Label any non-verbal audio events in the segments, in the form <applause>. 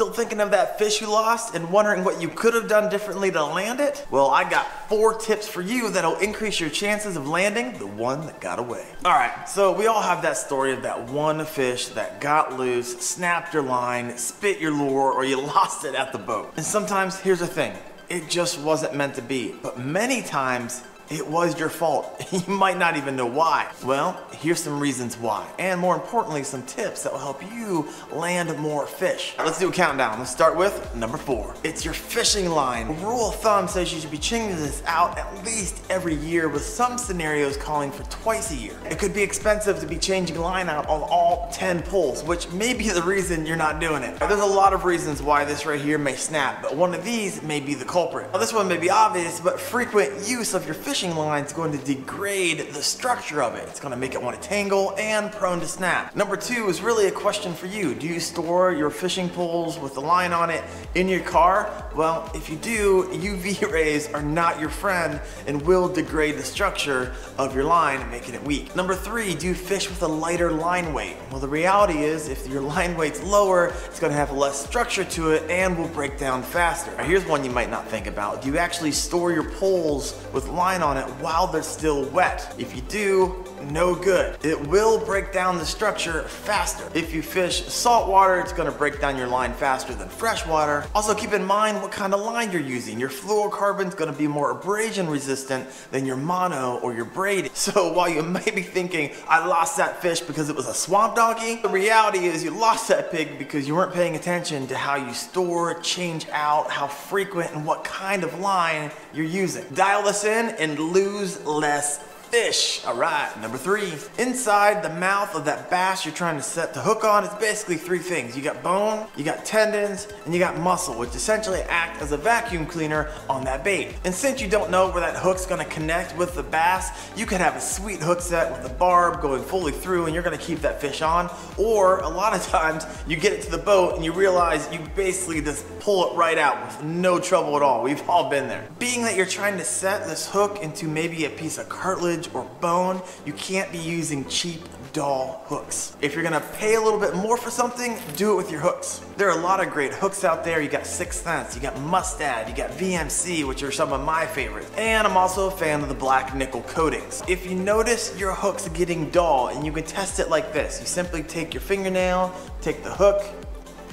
Still thinking of that fish you lost and wondering what you could have done differently to land it? Well, I got four tips for you that'll increase your chances of landing the one that got away. All right, so we all have that story of that one fish that got loose, snapped your line, spit your lure, or you <laughs> lost it at the boat. And sometimes, here's the thing, it just wasn't meant to be. But many times, it was your fault. <laughs> You might not even know why. Well, here's some reasons why. And more importantly, some tips that will help you land more fish. Let's do a countdown. Let's start with number four. It's your fishing line. Rule of thumb says you should be changing this out at least every year with some scenarios calling for twice a year. It could be expensive to be changing line out on all 10 pulls, which may be the reason you're not doing it. There's a lot of reasons why this right here may snap, but one of these may be the culprit. Now this one may be obvious, but frequent use of your fishing line is going to degrade the structure of it. It's going to make it want to tangle and prone to snap. Number two is really a question for you. Do you store your fishing poles with the line on it in your car? Well, if you do, UV <laughs> rays are not your friend and will degrade the structure of your line, making it weak. Number three, do you fish with a lighter line weight? Well, the reality is if your <laughs> line weight's lower, it's gonna have less structure to it and will break down faster. Now, here's one you might not think about. Do you actually store your poles with line on on it while they're still wet. If you do, no good. It will break down the structure faster. If you fish salt water, it's gonna break down your line faster than fresh water. Also keep in mind what kind of line you're using. Your fluorocarbon is gonna be more abrasion resistant than your mono or your braided. <laughs> So while you may be thinking, I lost that fish because it was a swamp donkey, the reality is you lost that pig because you weren't paying attention to how you store, change out, how frequent, and what kind of line you're using. Dial this in and lose less fish. All right, number three. Inside the mouth of that bass you're trying to set the hook on, it's basically three things. You got bone, you got tendons, and you got muscle, which essentially act as a vacuum cleaner on that bait. And since you don't know where that hook's gonna connect with the bass, you could have a sweet hook set with a barb going fully through and you're gonna keep that fish on. Or a lot of <laughs> times you get it to the boat and you realize you basically just pull it right out with no trouble at all. We've all been there. Being that you're trying to set this hook into maybe a piece of cartilage or bone, you can't be using cheap doll hooks. If you're gonna pay a little bit more for something, do it with your hooks. There are a lot of great hooks out there. You got 6th Sense, you got Mustad, you got VMC, which are some of my favorites. And I'm also a fan of the black nickel coatings. If you notice your hook's getting dull, and you can test it like this, you simply take your fingernail, take the hook,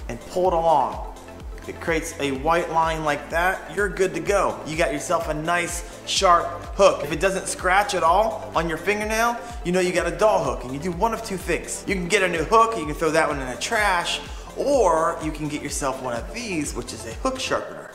and pull it along it creates a white line like that, you're good to go. You got yourself a nice sharp hook. If it doesn't scratch at all on your fingernail, you know you got a doll hook and you do one of two things. You can get a new hook, you can throw that one in the trash, or you can get yourself one of these, which is a hook sharpener.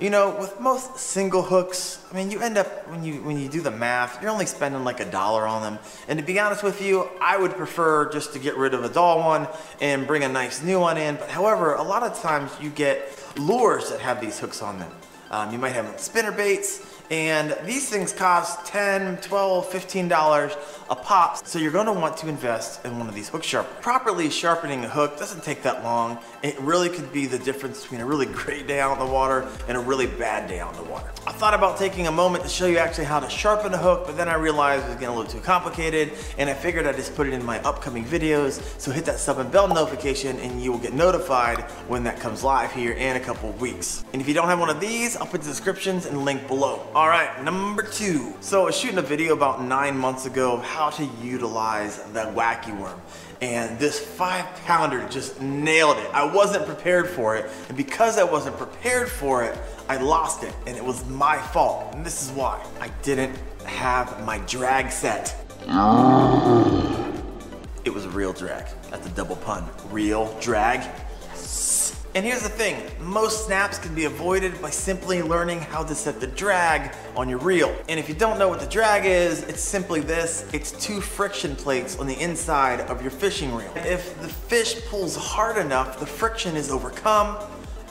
You know, with most single hooks, I mean, you end up, when you when you do the math, you're only spending like a dollar on them. And to be honest with you, I would prefer just to get rid of a doll one and bring a nice new one in. But however, a lot of times you get lures that have these hooks on them. Um, you might have spinner baits, and these things cost 10, 12, 15 dollars a pop. So you're gonna want to invest in one of these hook sharpeners. Properly sharpening a hook doesn't take that long. It really could be the difference between a really great day out on the water and a really bad day out on the water. I thought about taking a moment to show you actually how to sharpen a hook, but then I realized it was getting a little too complicated, and I figured I'd just put it in my upcoming videos. So hit that sub and bell notification and you will get notified when that comes live here in a couple weeks. And if you don't have one of these, I'll put the descriptions and link below. All right, number two. So I was shooting a video about nine months ago of how to utilize the wacky worm. And this five pounder just nailed it. I wasn't prepared for it. And because I wasn't prepared for it, I lost it. And it was my fault. And this is why. I didn't have my drag set. It was a real drag. That's a double pun. Real drag. And here's the thing, most snaps can be avoided by simply learning how to set the drag on your reel. And if you don't know what the drag is, it's simply this, it's two friction plates on the inside of your fishing reel. If the fish pulls hard enough, the friction is overcome,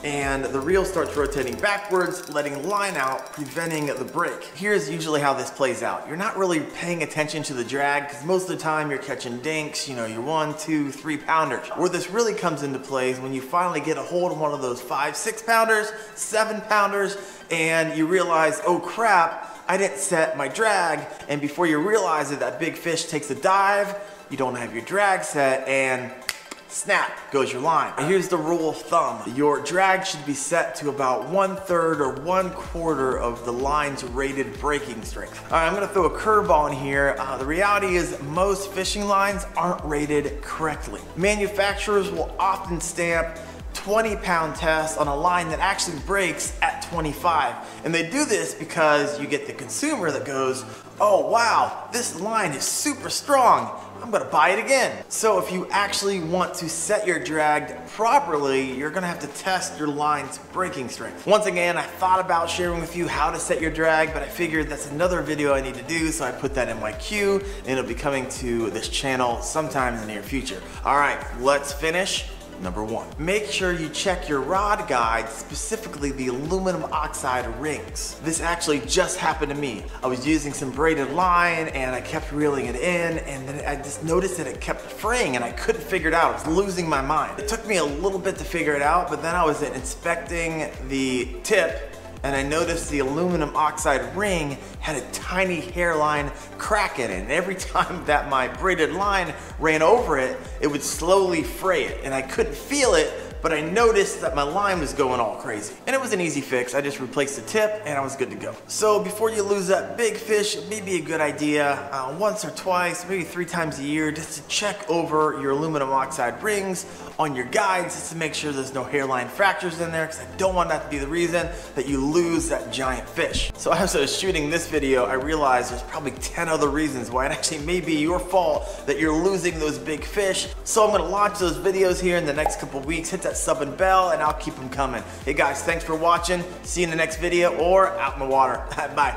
and the reel starts rotating backwards, letting line out, preventing the break. Here's usually how this plays out. You're not really paying attention to the drag because most of the time you're catching dinks, you know, your one, two, three pounders. Where this really comes into play is when you finally get a hold of one of those five, six pounders, seven pounders, and you realize, oh crap, I didn't set my drag. And before you realize it, that big fish takes a dive, you don't have your drag set, and snap goes your line. And here's the rule of thumb. Your drag should be set to about one third or one quarter of the line's rated breaking strength. All right, I'm gonna throw a curveball in here. Uh, the reality is most fishing lines aren't rated correctly. Manufacturers will often stamp 20 pound test on a line that actually breaks at 25. And they do this because you get the consumer that goes, oh wow, this line is super strong. I'm gonna buy it again. So if you actually want to set your drag properly, you're gonna have to test your line's breaking strength. Once again, I thought about sharing with you how to set your drag, but I figured that's another video I need to do, so I put that in my queue, and it'll be coming to this channel sometime in the near future. All right, let's finish Number one, make sure you check your rod guide, specifically the aluminum oxide rings. This actually just happened to me. I was using some braided line and I kept reeling it in and then I just noticed that it kept fraying and I couldn't figure it out. I was losing my mind. It took me a little bit to figure it out, but then I was inspecting the tip and I noticed the aluminum oxide ring had a tiny hairline crack in it. And every time <laughs> that my braided line ran over it, it would slowly fray it. And I couldn't feel it, but I noticed that my line was going all crazy. And it was an easy fix. I just replaced the tip and I was good to go. So before you lose that big fish, it may be a good idea uh, once or twice, maybe three times a year, just to check over your aluminum oxide rings on your guides just to make sure there's no hairline fractures in there because I don't want that to be the reason that you lose that giant fish. So <laughs> as I was shooting this video, I realized there's probably 10 other reasons why it actually may be your fault that you're losing those big fish. So I'm gonna launch those videos here in the next couple weeks. Hit that that sub and bell and I'll keep them coming. Hey guys, thanks for watching. See you in the next video or out in the water. <laughs> Bye.